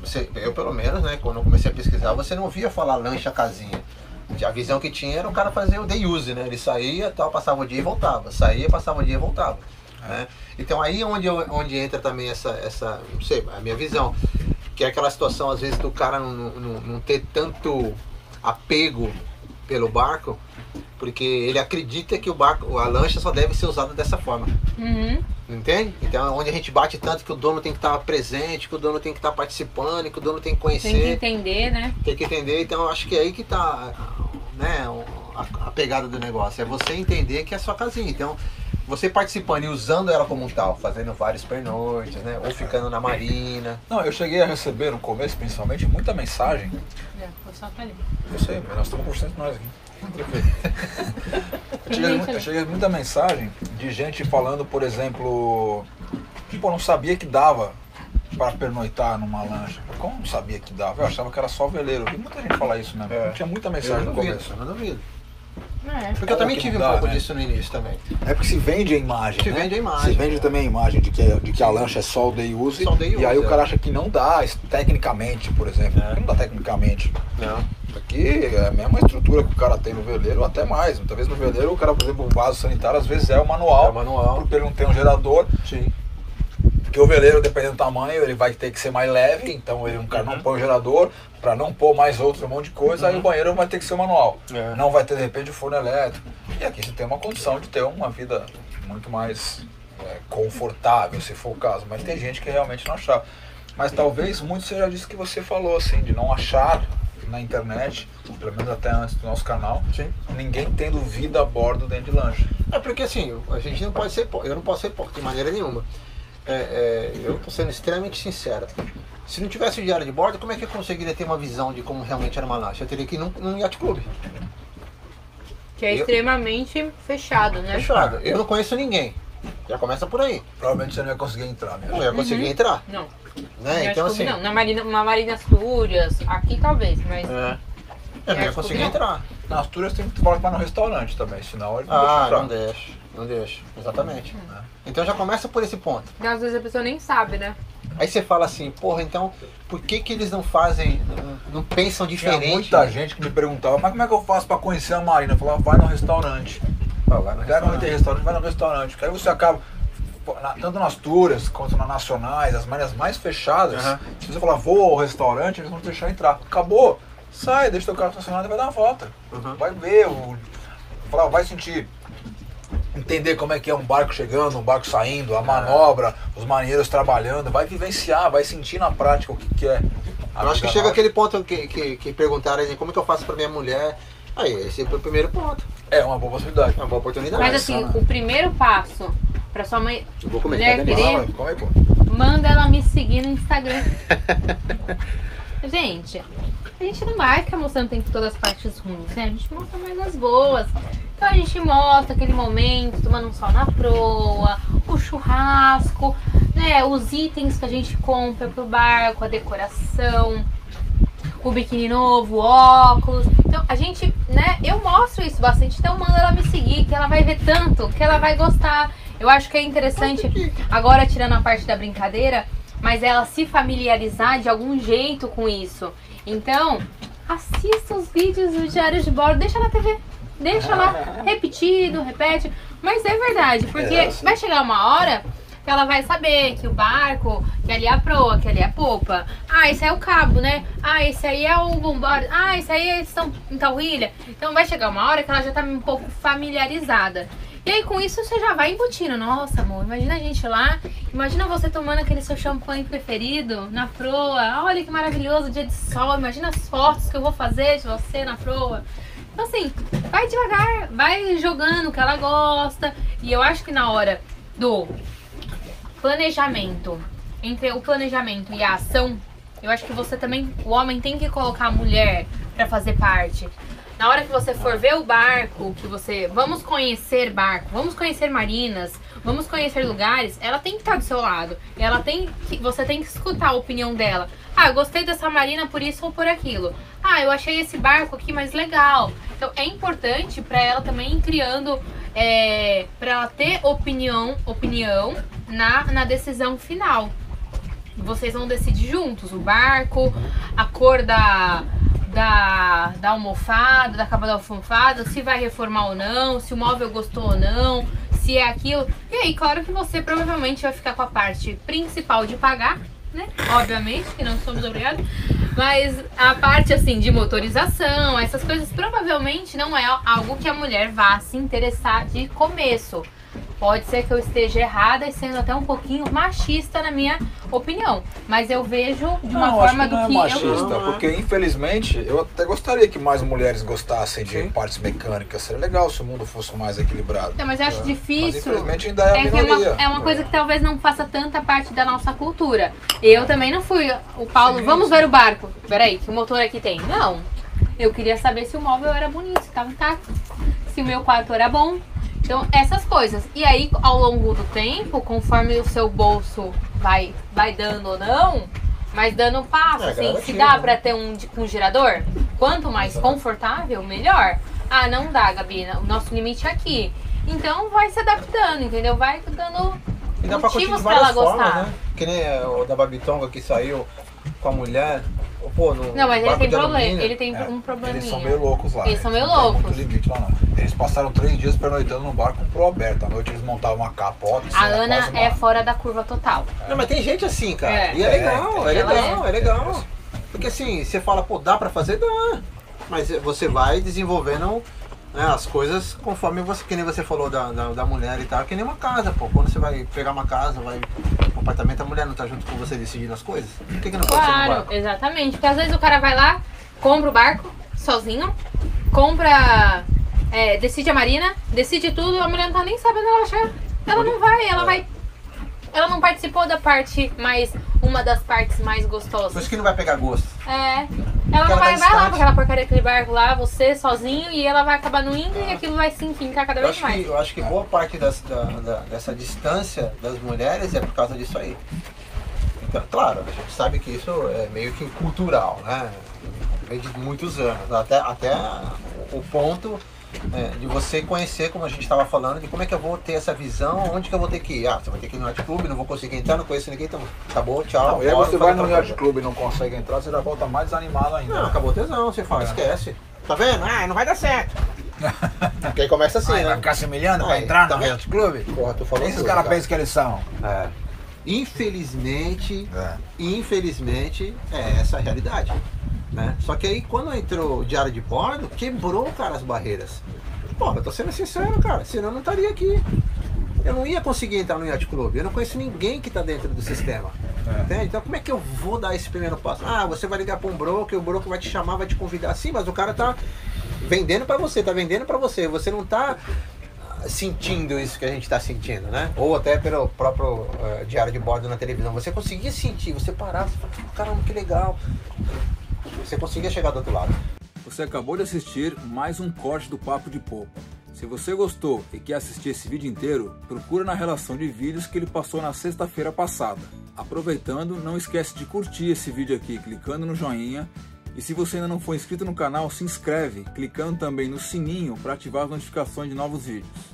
você, eu pelo menos, né, quando eu comecei a pesquisar, você não ouvia falar lancha casinha. A visão que tinha era o cara fazer o day use, né? Ele saía, tal, passava o dia e voltava. Saía, passava o dia e voltava. Né? Então aí é onde, eu, onde entra também essa, essa, não sei, a minha visão. Que é aquela situação, às vezes, do cara não, não, não ter tanto apego pelo barco, porque ele acredita que o barco, a lancha só deve ser usada dessa forma. Uhum. Entende? Então é onde a gente bate tanto que o dono tem que estar presente, que o dono tem que estar participando, que o dono tem que conhecer. Tem que entender, né? Tem que entender, então acho que é aí que está né, a, a, pegada do negócio. É você entender que é sua casinha. Então, você participando e usando ela como um tal, fazendo vários pernoites, né? Ou ficando na marina. Não, eu cheguei a receber no começo, principalmente, muita mensagem. É, foi só pra ali. Eu sei, mas nós estamos conversando nós aqui. eu, cheguei, eu cheguei muita mensagem de gente falando, por exemplo, tipo, eu não sabia que dava para pernoitar numa lancha. Como não sabia que dava? Eu achava que era só veleiro. Eu vi muita gente falar isso mesmo. É. Tinha muita mensagem no duvido, começo. Eu não duvido. É. Porque eu também tive dá, um pouco né? disso no início também. É porque se vende a imagem. Se né? vende a imagem. Se vende também a imagem de que, de que a lancha é só o day use. Só day e aí é. o cara acha que não dá, tecnicamente, por exemplo. É. Não dá tecnicamente. Não. Aqui é a mesma estrutura que o cara tem no veleiro, até mais. Muitas vezes no veleiro o cara, por exemplo, o vaso sanitário, às vezes é o manual. É o manual. Porque ele não tem um gerador. Sim. Porque o veleiro, dependendo do tamanho, ele vai ter que ser mais leve, então ele, um cara não põe o gerador, para não pôr mais outro um monte de coisa, uhum. aí o banheiro vai ter que ser manual. É. Não vai ter, de repente, o forno elétrico. E aqui você tem uma condição de ter uma vida muito mais é, confortável, se for o caso. Mas tem gente que realmente não achava. Mas talvez muito seja disso que você falou, assim, de não achar na internet, pelo menos até antes do nosso canal, Sim. ninguém tendo vida a bordo dentro de lancha. É porque assim, a gente não pode ser, eu não posso ser porco de maneira nenhuma é, é, eu estou sendo extremamente sincero. Se não tivesse o diário de bordo, como é que eu conseguiria ter uma visão de como realmente era uma lancha? Eu teria que ir num, num yacht clube. Que é eu, extremamente fechado, né? Fechado. Eu não conheço ninguém. Já começa por aí. Provavelmente você não ia conseguir entrar, né? Não ia conseguir uhum. entrar. Não. Né? Então assim. Não, na Marina, na Marina Astúrias, aqui talvez, mas. É. Eu não ia conseguir entrar. Na Astúrias tem que falar que vai no restaurante também, senão ele não ah, deixa entrar. não deixa. Não deixa. Exatamente. Hum. Então já começa por esse ponto. E às vezes a pessoa nem sabe, né? Aí você fala assim, porra, então por que que eles não fazem, não, pensam diferente? Tinha muita né? gente que me perguntava, mas como é que eu faço para conhecer a Marina? Eu falava, vai no restaurante. Ah, vai no tem restaurante, vai no restaurante. Porque aí você acaba, tanto nas turas quanto nas nacionais, as marinas mais fechadas, uhum. se você falar, vou ao restaurante, eles vão te deixar entrar. Acabou, sai, deixa teu carro estacionado e vai dar uma volta. Uhum. Vai ver, o, falar, vai sentir entender como é que é um barco chegando, um barco saindo, a é. manobra, os marinheiros trabalhando, vai vivenciar, vai sentir na prática o que, que é. Eu acho que chega aquele ponto que, que, que perguntaram assim, como é que eu faço para minha mulher. Aí, esse foi o primeiro ponto. É uma boa possibilidade. Uma boa oportunidade. Mas assim, o primeiro passo para sua mãe vou mulher querer, manda ela me seguir no Instagram. Gente, a gente não vai ficar mostrando tempo todas as partes ruins, né? A gente mostra mais as boas. Então a gente mostra aquele momento, tomando um sol na proa, o churrasco, né? Os itens que a gente compra pro barco, a decoração, o biquíni novo, o óculos. Então a gente, né? Eu mostro isso bastante, então manda ela me seguir, que ela vai ver tanto, que ela vai gostar. Eu acho que é interessante, agora tirando a parte da brincadeira, mas ela se familiarizar de algum jeito com isso. Então, assista os vídeos do Diário de Bordo, deixa na TV. Deixa lá repetido, repete. Mas é verdade, porque é, vai chegar uma hora que ela vai saber que o barco, que ali é a proa, que ali é a popa. Ah, esse é o cabo, né? Ah, esse aí é o bombardo. Ah, esse aí é em tal ilha. Então vai chegar uma hora que ela já tá um pouco familiarizada. E aí com isso você já vai embutindo. Nossa, amor, imagina a gente lá. Imagina você tomando aquele seu champanhe preferido na proa. Olha que maravilhoso dia de sol. Imagina as fotos que eu vou fazer de você na proa. Então assim, vai devagar, vai jogando o que ela gosta. E eu acho que na hora do planejamento, entre o planejamento e a ação, eu acho que você também, o homem tem que colocar a mulher para fazer parte. Na hora que você for ver o barco, que você. Vamos conhecer barco, vamos conhecer marinas, vamos conhecer lugares, ela tem que estar do seu lado. Ela tem que. Você tem que escutar a opinião dela. Ah, gostei dessa marina por isso ou por aquilo. Ah, eu achei esse barco aqui mais legal. Então é importante para ela também ir criando. É, para ela ter opinião, opinião na, na decisão final. vocês vão decidir juntos o barco, a cor da, da, da almofada, da capa da almofada, se vai reformar ou não, se o móvel gostou ou não, se é aquilo. E aí, claro que você provavelmente vai ficar com a parte principal de pagar, né? Obviamente, que não somos obrigados. Mas a parte assim de motorização, essas coisas provavelmente não é algo que a mulher vá se interessar de começo. Pode ser que eu esteja errada e sendo até um pouquinho machista na minha opinião. Mas eu vejo de uma não, forma acho que do não é que machista, eu. porque infelizmente eu até gostaria que mais mulheres gostassem de Sim. partes mecânicas. Seria legal se o mundo fosse mais equilibrado. Não, mas eu acho Mas difícil. infelizmente ainda é a É, que é, uma, é uma coisa que talvez não faça tanta parte da nossa cultura. Eu também não fui. O Paulo, Sim, vamos ver o barco. Peraí, que motor aqui tem? Não. Eu queria saber se o móvel era bonito, se estava intacto, se o meu quarto era bom. Então, essas coisas. E aí, ao longo do tempo, conforme o seu bolso vai, vai dando ou não, mas dando um passo, É, assim, se dá né? pra ter um, um girador, quanto mais confortável, melhor. Ah, não dá, Gabi, o nosso limite é aqui. Então vai se adaptando, entendeu? Vai dando E dá pra motivos pra ela várias formas, gostar. né? Que nem o da Babitonga que saiu com a mulher. Pô, no Não, mas ele tem problema. Ele tem É, um probleminha. Eles são meio loucos lá. Eles são meio loucos. muito limite lá não. Eles passaram três dias pernoitando no barco com pro aberto. À noite eles montavam uma capota. assim, A Ana uma- é fora da curva total. Não, mas tem gente assim, cara. É. E é É, legal, é, legal, é. é. legal. Porque assim, você fala, pô, dá pra fazer? Dá. Mas você vai desenvolvendo né, as coisas conforme você, que nem você falou da, da, da mulher e tal, que nem uma casa, pô. Quando você vai pegar uma casa, vai apartamento, a mulher não tá junto com você decidindo as coisas? Por que, que não pode ser no Claro, barco? exatamente. Porque às vezes o cara vai lá, compra o barco sozinho, compra. é, decide a marina, decide tudo, a mulher não tá nem sabendo ela vai chegar. Ela não vai, ela É. vai. Ela não participou da parte mais. Uma das partes mais Por gostosas. isso que não vai pegar gosto. É. Ela não ela tá vai, vai lá com aquela porcaria daquele barco lá, você sozinho, e ela vai acabar no indo e aquilo vai se enfincar cada Eu vez acho, que, mais. eu acho que boa parte das- da- da- dessa distância das mulheres é por causa disso aí. Então, claro, a gente sabe que isso é meio que cultural, né? Vem de muitos anos. Até, até o ponto é, de você conhecer, como a gente estava falando, de como é que eu vou ter essa visão, onde que eu vou ter que ir. Ah, você vai ter que ir no Yacht Club, não vou conseguir entrar, não conheço ninguém, então acabou, tchau. Não, e aí você vai no outra Yacht coisa. Club e não consegue entrar, você já volta mais desanimado ainda. Não, né? acabou o tesão, você fala, É. esquece. Tá vendo? Ah, não vai dar certo. Porque aí começa assim, Ai, vai né? ficar se humilhando pra entrar tá no Club? Porra, tu falou Esses caras cara. pensam que eles são. É. Infelizmente, É. infelizmente, é essa a realidade. Né? Só que aí quando entrou o diário de bordo, quebrou, cara, as barreiras. Pô, eu tô sendo sincero, cara, senão eu não estaria aqui. Eu não ia conseguir entrar no Yacht Club. Eu não conheço ninguém que tá dentro do sistema. É. Entende? Então como é que eu vou dar esse primeiro passo? Ah, você vai ligar para um broker, o broker vai te chamar, vai te convidar. Sim, mas o cara tá vendendo para você, tá vendendo para você. Você não tá ah, sentindo isso que a gente tá sentindo, né? Ou até pelo próprio eh, diário de bordo na televisão. Você conseguia sentir, você parava, você falava, caramba, que legal. Você conseguia chegar do outro lado. Você acabou de assistir mais um corte do Papo de Popa. Se você gostou e quer assistir esse vídeo inteiro, procura na relação de vídeos que ele passou na sexta-feira passada. Aproveitando, não esquece de curtir esse vídeo aqui clicando no joinha e se você ainda não for inscrito no canal, se inscreve clicando também no sininho para ativar as notificações de novos vídeos.